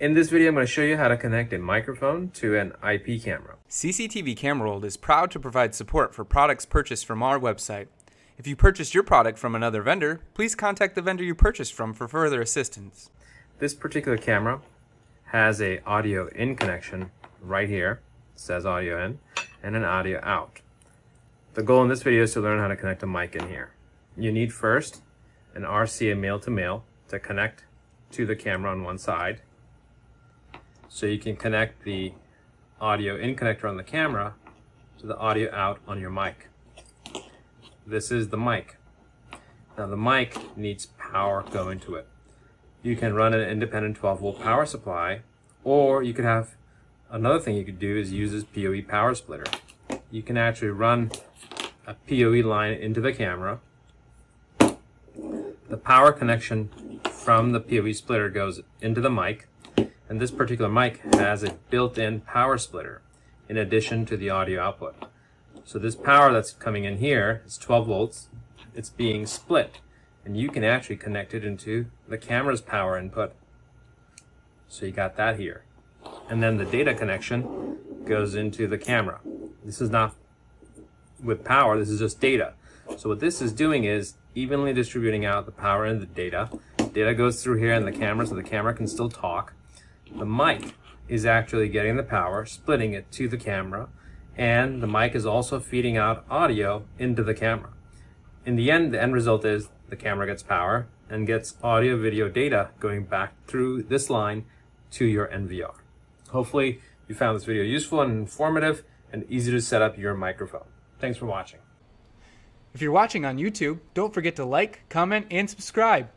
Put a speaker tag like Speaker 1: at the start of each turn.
Speaker 1: In this video, I'm going to show you how to connect a microphone to an IP camera.
Speaker 2: CCTV Camera World is proud to provide support for products purchased from our website. If you purchased your product from another vendor, please contact the vendor you purchased from for further assistance.
Speaker 1: This particular camera has a audio in connection right here, it says audio in, and an audio out. The goal in this video is to learn how to connect a mic in here. You need first an RCA male-to-male -to, -male to connect to the camera on one side so you can connect the audio in connector on the camera to the audio out on your mic. This is the mic. Now the mic needs power going to it. You can run an independent 12 volt power supply or you could have another thing you could do is use this PoE power splitter. You can actually run a PoE line into the camera. The power connection from the PoE splitter goes into the mic and this particular mic has a built-in power splitter in addition to the audio output. So this power that's coming in here is 12 volts. It's being split and you can actually connect it into the camera's power input. So you got that here. And then the data connection goes into the camera. This is not with power, this is just data. So what this is doing is evenly distributing out the power and the data. Data goes through here in the camera so the camera can still talk. The mic is actually getting the power, splitting it to the camera, and the mic is also feeding out audio into the camera. In the end, the end result is the camera gets power and gets audio video data going back through this line to your NVR. Hopefully you found this video useful and informative and easy to set up your microphone. Thanks for watching.
Speaker 2: If you're watching on YouTube, don't forget to like, comment, and subscribe.